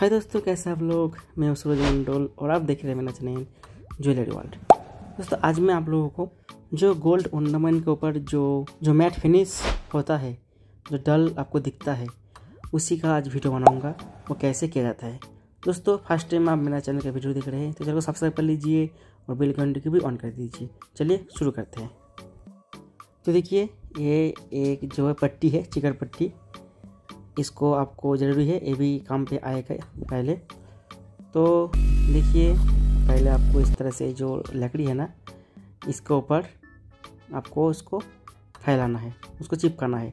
हाय दोस्तों, कैसे आप लोग? मैं हूँ सूरज मंडोल और आप देख रहे हैं मेरा चैनल ज्वेलरी वर्ल्ड। दोस्तों, आज मैं आप लोगों को जो गोल्ड ऑर्नामेंट के ऊपर जो जो मैट फिनिश होता है, जो डल आपको दिखता है, उसी का आज वीडियो बनाऊँगा। वो कैसे किया जाता है? दोस्तों फ़र्स्ट टाइम आप मेरा चैनल का वीडियो देख रहे हैं तो चैनल को सब्सक्राइब कर लीजिए और बेल घंटे की भी ऑन कर दीजिए। चलिए शुरू करते हैं। तो देखिए, ये एक जो है पट्टी है, चिकन पट्टी। इसको आपको ज़रूरी है, ये भी काम पे आएगा पहले। तो देखिए, पहले आपको इस तरह से जो लकड़ी है ना, इसके ऊपर आपको उसको फैलाना है, उसको चिपकाना है।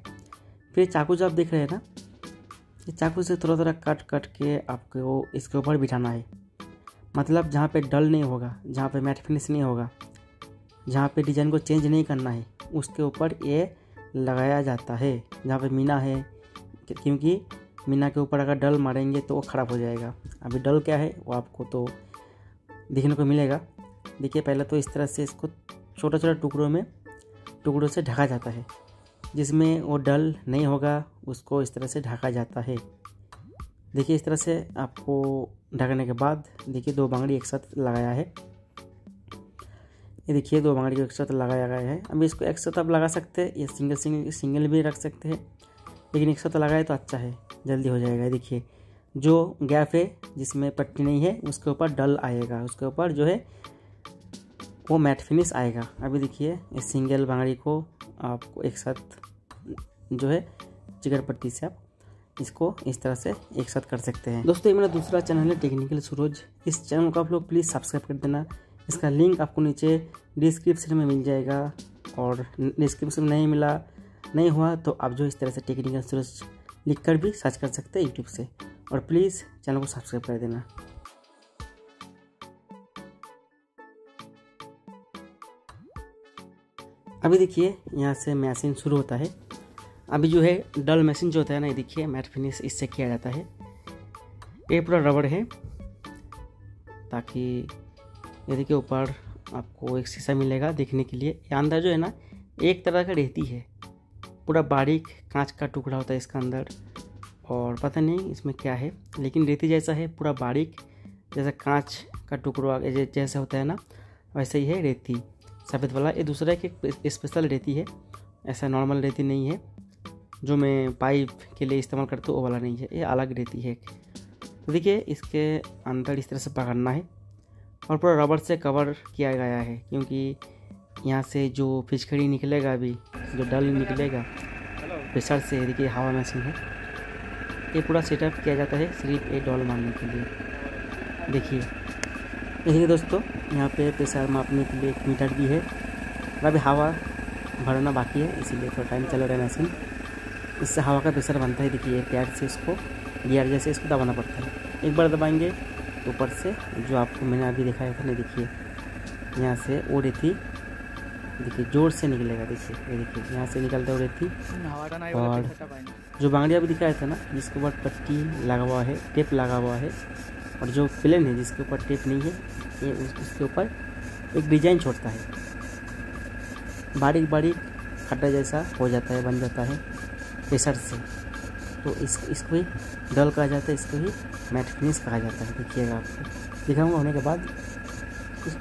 फिर चाकू जो आप देख रहे हैं ना, ये चाकू से थोड़ा थोड़ा कट कट के आपको इसके ऊपर बिठाना है। मतलब जहाँ पे डल नहीं होगा, जहाँ पे मैट फिनिश नहीं होगा, जहाँ पे डिज़ाइन को चेंज नहीं करना है, उसके ऊपर ये लगाया जाता है। जहाँ पे मीना है क्योंकि मीना के ऊपर अगर डल मारेंगे तो वो ख़राब हो जाएगा। अभी डल क्या है, वो आपको तो देखने को मिलेगा। देखिए, पहले तो इस तरह से इसको छोटा छोटा टुकड़ों में, टुकड़ों से ढका जाता है। जिसमें वो डल नहीं होगा, उसको इस तरह से ढका जाता है। देखिए, इस तरह से आपको ढकने के बाद, देखिए, दो बांगड़ी एक साथ लगाया है। ये देखिए, दो बांगड़ी को एक साथ लगाया गया है। अभी इसको एक साथ आप लगा सकते हैं, या सिंगल सिंगल सिंगल भी रख सकते हैं। लेकिन एक साथ लगाए तो अच्छा है। जल्दी हो जाएगा। देखिए, जो गैप है, जिसमें पट्टी नहीं है, उसके ऊपर डल आएगा। उसके ऊपर जो है, वो मैट फिनिश आएगा। अभी देखिए, इस सिंगल बांगड़ी को आपको एक साथ जो है चिकन पट्टी से आप इसको इस तरह से एक साथ कर सकते हैं। दोस्तों, ये मेरा दूसरा चैनल है, टेक्निकल सूरज। इस चैनल को आप लोग प्लीज़ सब्सक्राइब कर देना। इसका लिंक आपको नीचे डिस्क्रिप्शन में मिल जाएगा। और डिस्क्रिप्शन में नहीं मिला नहीं हुआ तो आप जो इस तरह से टेक्निकल सूरज लिख कर भी सर्च कर सकते हैं यूट्यूब से। और प्लीज़ चैनल को सब्सक्राइब कर देना। अभी देखिए, यहाँ से मैसिन शुरू होता है। अभी जो है डल मशीन जो होता है ना, ये देखिए मैट फिनिश इससे किया जाता है। ये पूरा रबड़ है, ताकि ये देखिए ऊपर आपको एक शीशा मिलेगा देखने के लिए। ये अंदर जो है ना, एक तरह का रहती है। पूरा बारीक कांच का टुकड़ा होता है इसका अंदर और पता नहीं इसमें क्या है, लेकिन रेती जैसा है, पूरा बारीक, जैसा कांच का टुकड़ा जैसा होता है ना, वैसे ही है रेती। सफ़ेद वाला, ये दूसरा एक स्पेशल रेती है, ऐसा नॉर्मल रेती नहीं है, जो मैं पाइप के लिए इस्तेमाल करता हूँ, वो वाला नहीं है, ये अलग रेती है तो देखिए, इसके अंदर इस तरह से पकड़ना है और पूरा रबर से कवर किया गया है, क्योंकि यहाँ से जो फिचकड़ी निकलेगा अभी, जो डल निकलेगा, प्रेशर से, देखिए हवा मशीन है। ये पूरा सेटअप किया जाता है सिर्फ़ एक डॉल मारने के लिए। देखिए देखिए दोस्तों, यहाँ पे प्रेशर मापने के लिए एक मीटर भी है। और अभी हवा भरना बाकी है, इसीलिए थोड़ा टाइम चल रहा है मशीन इससे हवा का प्रेशर बनता है, देखिए प्यार से इसको गियर जैसे इसको दबाना पड़ता है। एक बार दबाएँगे, ऊपर से, जो आपको मैंने अभी दिखाया था ना देखिए। यहाँ से वो रेती देखिए ज़ोर से निकलेगा देखिए ये देखिए यहाँ से निकलता हुआ रेती और जो बांगड़िया भी दिखाया था ना जिसके ऊपर पट्टी लगा हुआ है टेप लगा हुआ है और जो प्लेन है जिसके ऊपर टेप नहीं है ये उसके ऊपर एक डिज़ाइन छोड़ता है। बारीक बारीक खड्डा जैसा हो जाता है बन जाता है प्रेशर से। तो इस इसको ही डल कहा जाता है इसको ही मैट फिनिश कहा जाता है देखिएगा आपको। दिखाऊँगा होने के बाद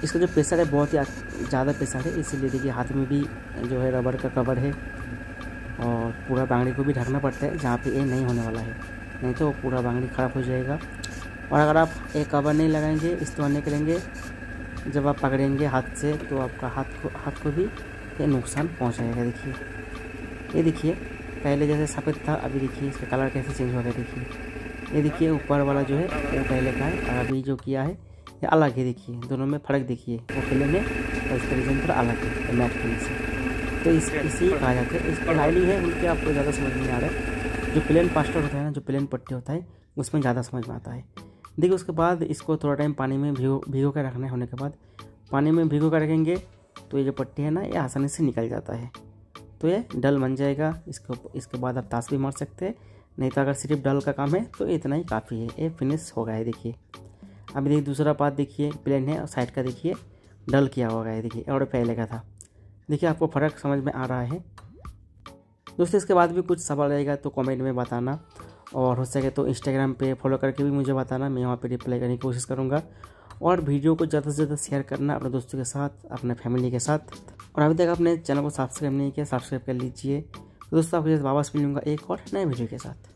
इसका जो प्रेशर है बहुत ही ज़्यादा प्रेशर है, इसीलिए देखिए हाथ में भी जो है रबर का कवर है और पूरा बांगड़ी को भी ढकना पड़ता है, जहाँ पे ये नहीं होने वाला है। नहीं तो पूरा बांगड़ी ख़राब हो जाएगा। और अगर आप एक कवर नहीं लगाएँगे इस्तेमाल नहीं करेंगे, जब आप पकड़ेंगे हाथ से तो आपका हाथ को हाथ को भी ये नुकसान पहुँचाएगा, देखिए। ये देखिए, पहले जैसे सफ़ेद था, अभी देखिए इसका कलर कैसे चेंज हो गया देखिए। ये देखिए, ऊपर वाला जो है, वो पहले का है, और अभी जो किया है ये अलग है देखिए, दोनों में फ़र्क देखिए। वो फ़िल्म है और इसका डिज़ाइन थोड़ा अलग है मैट फ़िल्म से। तो इस, इसी कहा जाता है। इसकी लाइनिंग है, उनके आपको ज़्यादा समझ नहीं आ रहा है। जो प्लेन पास्टर होता है ना, जो प्लेन पट्टी होता है, उसमें ज़्यादा समझ में आता है। देखिए, उसके बाद इसको थोड़ा टाइम पानी में भिगो भिगो कर रखना होने के बाद। पानी में भिगो कर रखेंगे तो ये जो पट्टी है ना, ये आसानी से निकल जाता है। तो ये डल बन जाएगा। इसको, इसके बाद आप ताश भी मार सकते हैं। नहीं तो अगर सिर्फ़ डल का काम है तो इतना ही काफ़ी है। ये फिनिश हो गया है, देखिए। अभी देखिए, दूसरा पार्ट देखिए, प्लेन है, और साइड का देखिए, डल किया हुआ है देखिए, और पहले का था। देखिए, आपको फ़र्क समझ में आ रहा है। दोस्तों, इसके बाद भी कुछ सवाल रहेगा तो कमेंट में बताना, और हो सके तो इंस्टाग्राम पे फॉलो करके भी मुझे बताना, मैं वहाँ पे रिप्लाई करने की कोशिश करूँगा। और वीडियो को ज़्यादा से ज़्यादा शेयर करना अपने दोस्तों के साथ, अपने फैमिली के साथ। और अभी तक अपने चैनल को सब्सक्राइब नहीं किया सब्सक्राइब कर लीजिए। दोस्तों, आपके साथ वापस मिलूँगा एक और नए वीडियो के साथ।